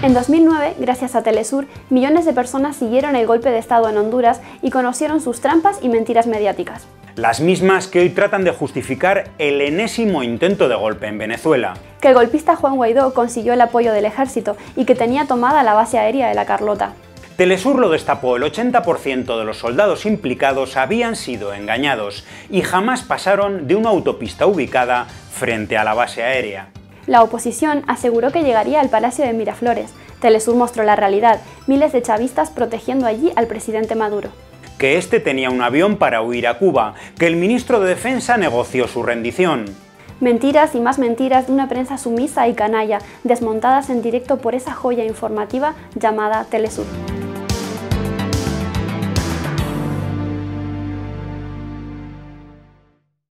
En 2009, gracias a Telesur, millones de personas siguieron el golpe de Estado en Honduras y conocieron sus trampas y mentiras mediáticas. Las mismas que hoy tratan de justificar el enésimo intento de golpe en Venezuela. Que el golpista Juan Guaidó consiguió el apoyo del ejército y que tenía tomada la base aérea de la Carlota. Telesur lo destapó, el 80% de los soldados implicados habían sido engañados y jamás pasaron de una autopista ubicada frente a la base aérea. La oposición aseguró que llegaría al Palacio de Miraflores. Telesur mostró la realidad, miles de chavistas protegiendo allí al presidente Maduro. Que este tenía un avión para huir a Cuba, que el ministro de Defensa negoció su rendición. Mentiras y más mentiras de una prensa sumisa y canalla, desmontadas en directo por esa joya informativa llamada Telesur.